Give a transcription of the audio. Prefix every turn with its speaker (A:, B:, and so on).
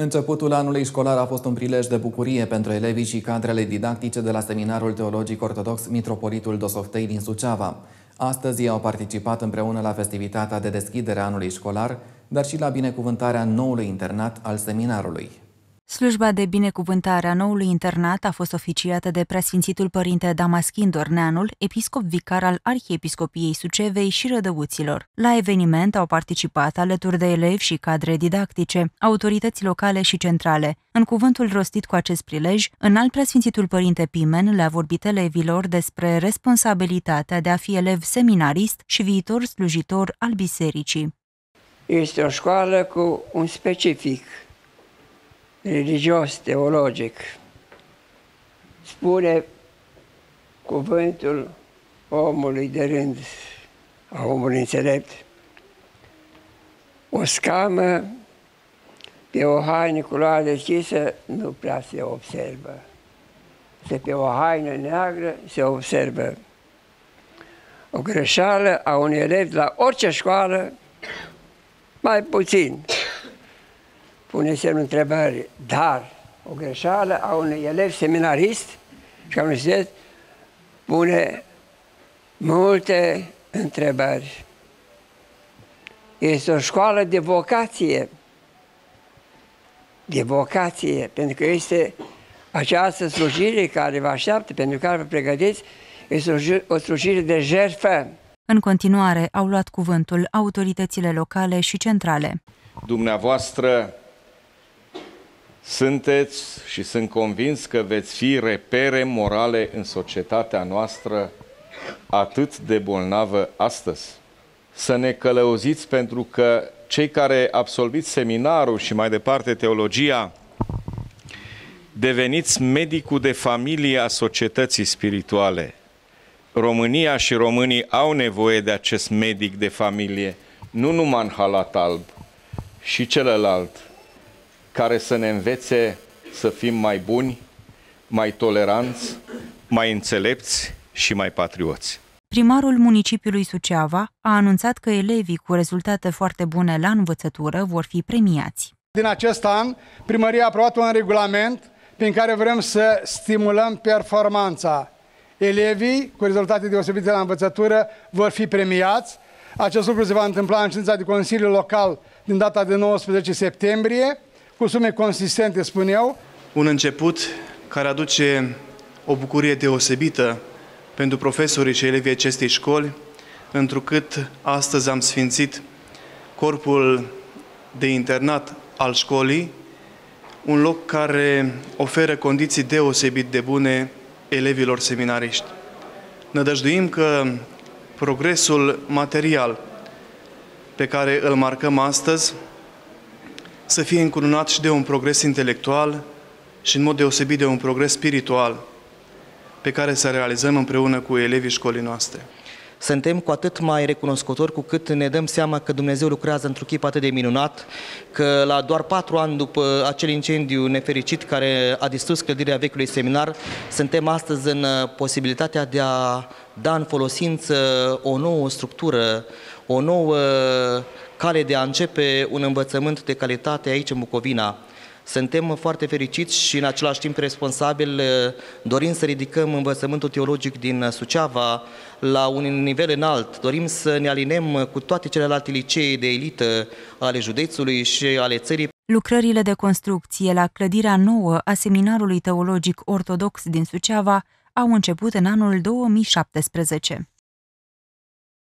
A: Începutul anului școlar a fost un prilej de bucurie pentru elevii și cadrele didactice de la Seminarul Teologic Ortodox Mitropolitul Dosoftei din Suceava. Astăzi ei au participat împreună la festivitatea de deschidere a anului școlar, dar și la binecuvântarea noului internat al seminarului.
B: Slujba de binecuvântare a noului internat a fost oficiată de preasfințitul părinte Damaschin Dorneanul, episcop vicar al Arhiepiscopiei Sucevei și Rădăuților. La eveniment au participat alături de elevi și cadre didactice, autorități locale și centrale. În cuvântul rostit cu acest prilej, înalt preasfințitul părinte Pimen le-a vorbit elevilor despre responsabilitatea de a fi elev seminarist și viitor slujitor al bisericii.
C: Este o școală cu un specific religios, teologic. Spune cuvântul omului de rând, a omului înțelept. O scamă pe o haină culoare deschisă nu prea se observă. Se pe o haină neagră se observă. O greșeală a unui elev la orice școală, mai puțin, pune semnul întrebări, dar o greșeală a unui elev seminarist și a unui student pune multe întrebări. Este o școală de vocație, de vocație, pentru că este această slujire care vă așteaptă, pentru care vă pregătiți, este o slujire de jertfă.
B: În continuare, au luat cuvântul autoritățile locale și centrale.
D: Dumneavoastră sunteți și sunt convins că veți fi repere morale în societatea noastră atât de bolnavă astăzi. Să ne călăuziți pentru că cei care absolviți seminarul și mai departe teologia, deveniți medicul de familie a societății spirituale. România și românii au nevoie de acest medic de familie, nu numai în halat alb, și celălalt care să ne învețe să fim mai buni, mai toleranți, mai înțelepți și mai patrioți.
B: Primarul municipiului Suceava a anunțat că elevii cu rezultate foarte bune la învățătură vor fi premiați.
E: Din acest an, primăria a aprobat un regulament prin care vrem să stimulăm performanța. Elevii cu rezultate deosebite la învățătură vor fi premiați. Acest lucru se va întâmpla în ședința de Consiliu Local din data de 19 septembrie cu sume consistente, spun eu.
F: Un început care aduce o bucurie deosebită pentru profesorii și elevii acestei școli, întrucât astăzi am sfințit corpul de internat al școlii, un loc care oferă condiții deosebit de bune elevilor seminariști. Nădăjduim că progresul material pe care îl marcăm astăzi să fie încununat și de un progres intelectual și în mod deosebit de un progres spiritual pe care să realizăm împreună cu elevii școlii noastre.
G: Suntem cu atât mai recunoscători cu cât ne dăm seama că Dumnezeu lucrează într-un chip atât de minunat, că la doar patru ani după acel incendiu nefericit care a distrus clădirea vechiului seminar, suntem astăzi în posibilitatea de a da în folosință o nouă structură, o nouă cale de a începe un învățământ de calitate aici în Bucovina. Suntem foarte fericiți și în același timp responsabili, dorim să ridicăm învățământul teologic din Suceava la un nivel înalt. Dorim să ne alinem cu toate celelalte licee de elită ale județului și ale țării.
B: Lucrările de construcție la clădirea nouă a Seminarului Teologic Ortodox din Suceava au început în anul 2017.